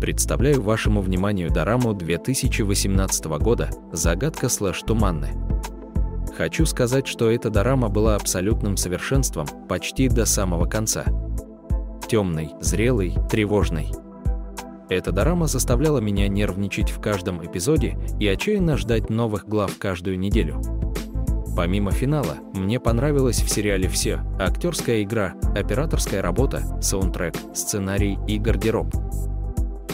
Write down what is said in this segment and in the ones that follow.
Представляю вашему вниманию дораму 2018 года «Загадка слэш туманны». Хочу сказать, что эта дорама была абсолютным совершенством почти до самого конца. Темный, зрелый, тревожный. Эта дорама заставляла меня нервничать в каждом эпизоде и отчаянно ждать новых глав каждую неделю. Помимо финала, мне понравилось в сериале все – актерская игра, операторская работа, саундтрек, сценарий и гардероб.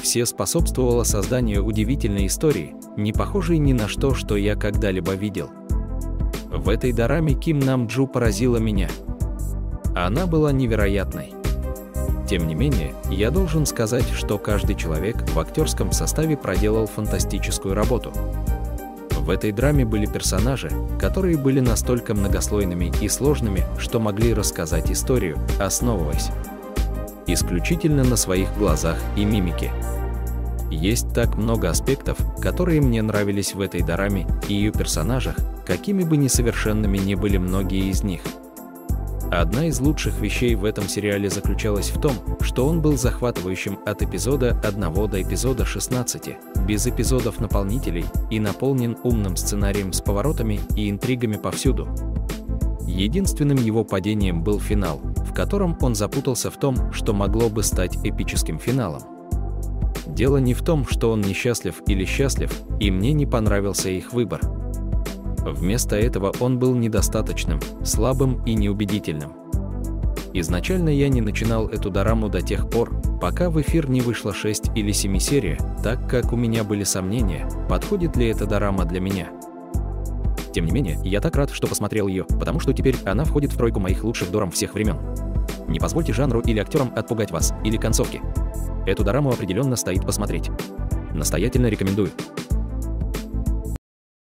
Все способствовало созданию удивительной истории, не похожей ни на что, что я когда-либо видел. В этой дораме Ким Нам Джу поразила меня. Она была невероятной. Тем не менее, я должен сказать, что каждый человек в актерском составе проделал фантастическую работу. В этой драме были персонажи, которые были настолько многослойными и сложными, что могли рассказать историю, основываясь исключительно на своих глазах и мимике. Есть так много аспектов, которые мне нравились в этой дораме и ее персонажах, какими бы несовершенными не были многие из них. Одна из лучших вещей в этом сериале заключалась в том, что он был захватывающим от эпизода 1 до эпизода 16, без эпизодов наполнителей и наполнен умным сценарием с поворотами и интригами повсюду. Единственным его падением был финал, в котором он запутался в том, что могло бы стать эпическим финалом. Дело не в том, что он несчастлив или счастлив, и мне не понравился их выбор. Вместо этого он был недостаточным, слабым и неубедительным. Изначально я не начинал эту дораму до тех пор, пока в эфир не вышло 6 или 7 серий, так как у меня были сомнения, подходит ли эта дорама для меня. Тем не менее, я так рад, что посмотрел ее, потому что теперь она входит в тройку моих лучших дорам всех времен. Не позвольте жанру или актерам отпугать вас, или концовки. Эту дораму определенно стоит посмотреть. Настоятельно рекомендую.